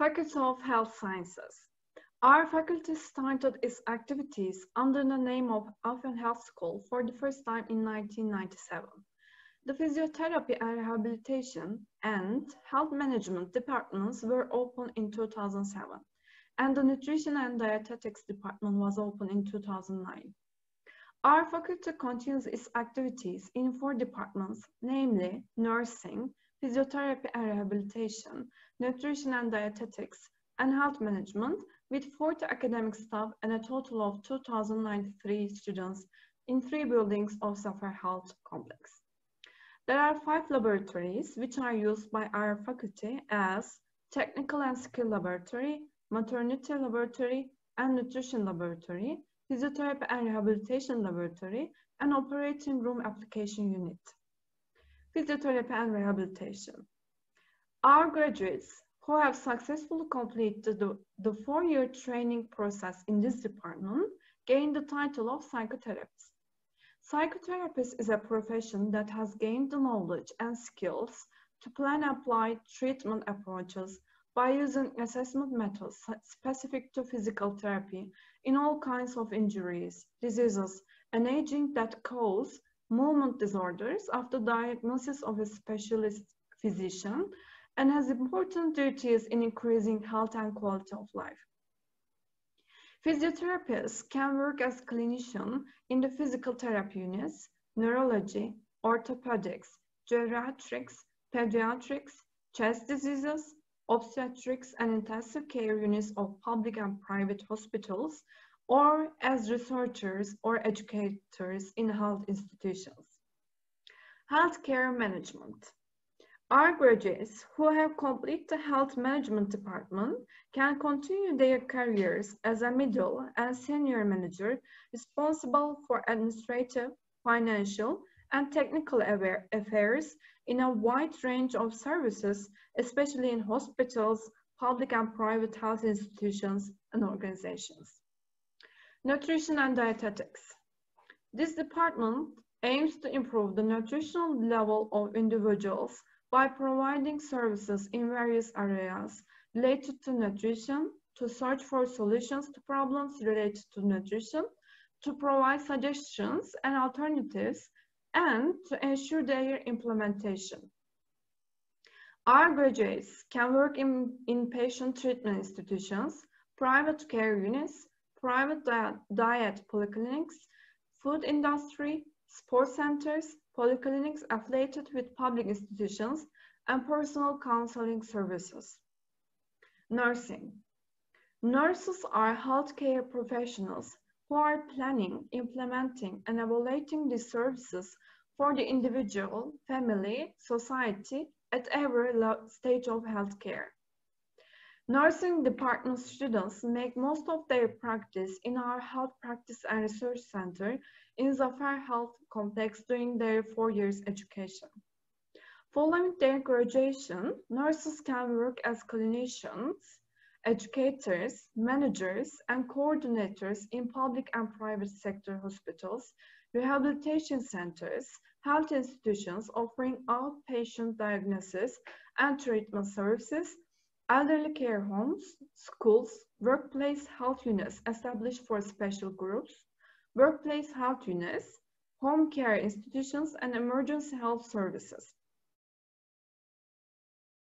Faculty of Health Sciences. Our faculty started its activities under the name of Afyon Health School for the first time in 1997. The physiotherapy and rehabilitation and health management departments were opened in 2007, and the nutrition and dietetics department was opened in 2009. Our faculty continues its activities in four departments, namely nursing, physiotherapy and rehabilitation, nutrition and dietetics, and health management, with 40 academic staff and a total of 2,093 students in three buildings of Zafer Health Complex. There are five laboratories which are used by our faculty as Technical and Skill Laboratory, Maternity Laboratory, and Nutrition Laboratory, Physiotherapy and Rehabilitation Laboratory, and Operating Room Application Unit. Physiotherapy and Rehabilitation. Our graduates who have successfully completed the, the four-year training process in this department gain the title of physiotherapist. Physiotherapist is a profession that has gained the knowledge and skills to plan and apply treatment approaches by using assessment methods specific to physical therapy in all kinds of injuries, diseases, and aging that cause movement disorders after diagnosis of a specialist physician and has important duties in increasing health and quality of life. Physiotherapists can work as clinicians in the physical therapy units, neurology, orthopedics, geriatrics, pediatrics, chest diseases, obstetrics and intensive care units of public and private hospitals, or as researchers or educators in health institutions. Healthcare management. Our graduates who have completed the health management department can continue their careers as a middle and senior manager responsible for administrative, financial, and technical affairs in a wide range of services, especially in hospitals, public and private health institutions, and organizations. Nutrition and dietetics. This department aims to improve the nutritional level of individuals by providing services in various areas related to nutrition, to search for solutions to problems related to nutrition, to provide suggestions and alternatives, and to ensure their implementation. Our graduates can work in inpatient treatment institutions, private care units, private diet, polyclinics, food industry, sports centers, polyclinics affiliated with public institutions, and personal counseling services. Nursing. Nurses are healthcare professionals who are planning, implementing, and evaluating these services for the individual, family, society at every stage of healthcare. Nursing department students make most of their practice in our Health Practice and Research Center in Zafer Health Complex during their four years education. Following their graduation, nurses can work as clinicians, educators, managers, and coordinators in public and private sector hospitals, rehabilitation centers, health institutions offering outpatient diagnosis and treatment services, elderly care homes, schools, workplace health units established for special groups, workplace health units, home care institutions, and emergency health services.